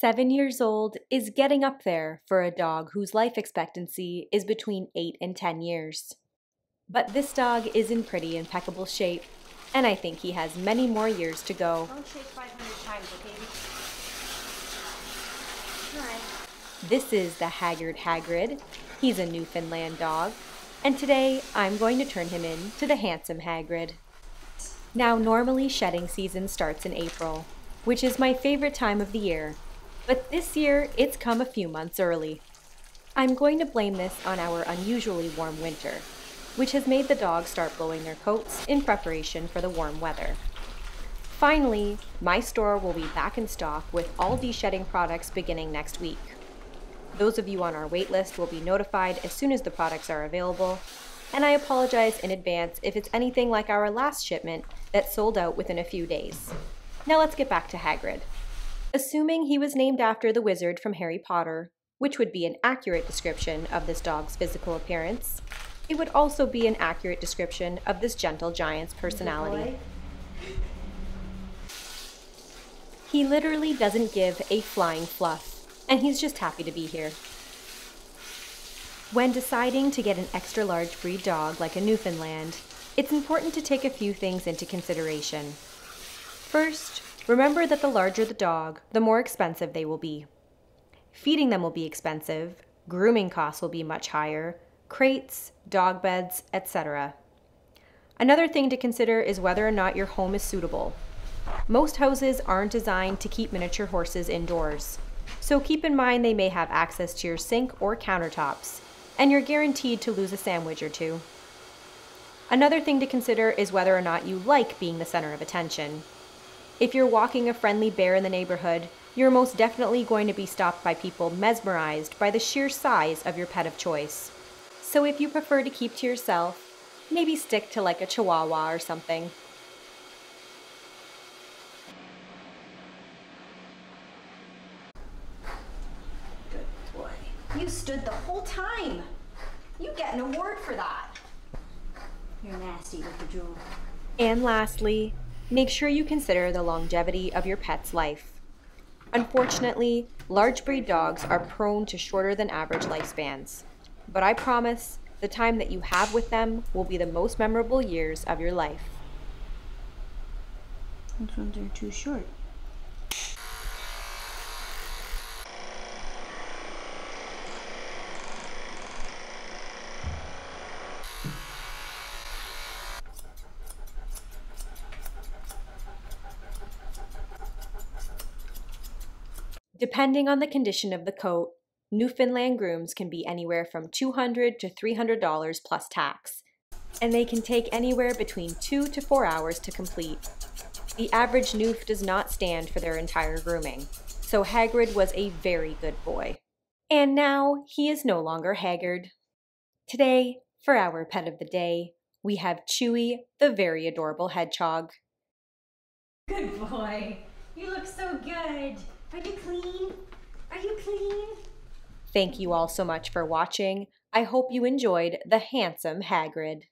seven years old is getting up there for a dog whose life expectancy is between eight and ten years. But this dog is in pretty impeccable shape, and I think he has many more years to go. Don't shake 500 times, okay? This is the Haggard Hagrid. He's a Newfoundland dog, and today I'm going to turn him in to the handsome Hagrid. Now, normally shedding season starts in April, which is my favorite time of the year, but this year it's come a few months early. I'm going to blame this on our unusually warm winter, which has made the dogs start blowing their coats in preparation for the warm weather. Finally, my store will be back in stock with all de-shedding products beginning next week. Those of you on our waitlist will be notified as soon as the products are available, and I apologize in advance if it's anything like our last shipment that sold out within a few days. Now let's get back to Hagrid. Assuming he was named after the wizard from Harry Potter, which would be an accurate description of this dog's physical appearance, it would also be an accurate description of this gentle giant's personality. He literally doesn't give a flying fluff, and he's just happy to be here. When deciding to get an extra large breed dog like a Newfoundland, it's important to take a few things into consideration. First, remember that the larger the dog, the more expensive they will be. Feeding them will be expensive, grooming costs will be much higher, crates, dog beds, etc. Another thing to consider is whether or not your home is suitable. Most houses aren't designed to keep miniature horses indoors, so keep in mind they may have access to your sink or countertops, and you're guaranteed to lose a sandwich or two. Another thing to consider is whether or not you like being the center of attention. If you're walking a friendly bear in the neighborhood, you're most definitely going to be stopped by people mesmerized by the sheer size of your pet of choice. So if you prefer to keep to yourself, maybe stick to like a chihuahua or something. Good boy. You stood the whole time. You get an award for that. You're nasty, Dr. Jewel. And lastly, make sure you consider the longevity of your pet's life. Unfortunately, large breed dogs are prone to shorter than average lifespans. But I promise the time that you have with them will be the most memorable years of your life. Those ones are too short. Depending on the condition of the coat, Newfoundland grooms can be anywhere from 200 to $300 plus tax, and they can take anywhere between two to four hours to complete. The average Newf does not stand for their entire grooming, so Hagrid was a very good boy. And now he is no longer haggard. Today, for our pet of the day, we have Chewy, the very adorable hedgehog. Good boy. You look so good. Are you clean? Are you clean? Thank you all so much for watching. I hope you enjoyed the handsome Hagrid.